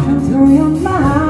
through your mind.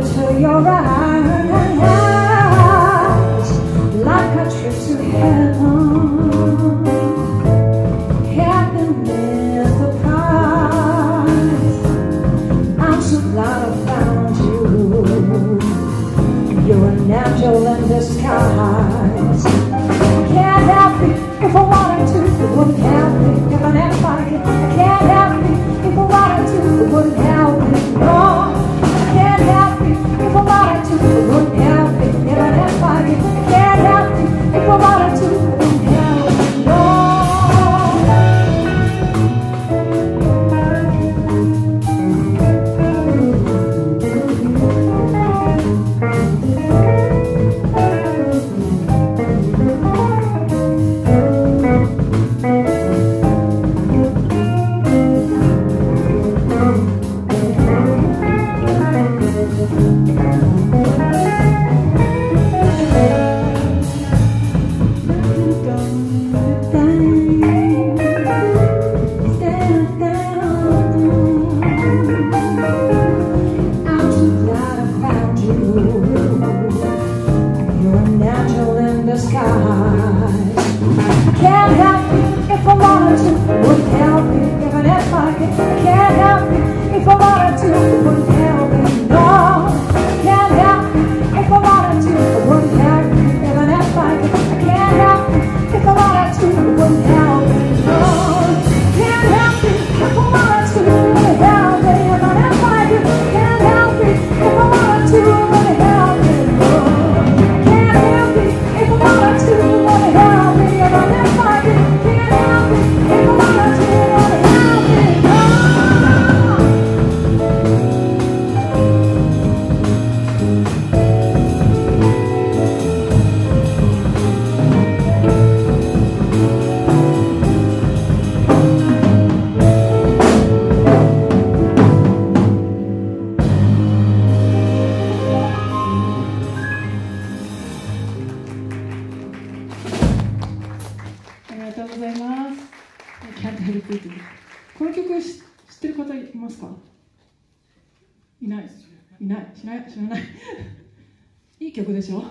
to your eyes like a trip to heaven. Heaven is the prize. I'm so glad I found you. You're an angel in disguise. Come on. なんか響くってこの曲知ってる方いますか？いないいない。知らない。いい曲でしょ？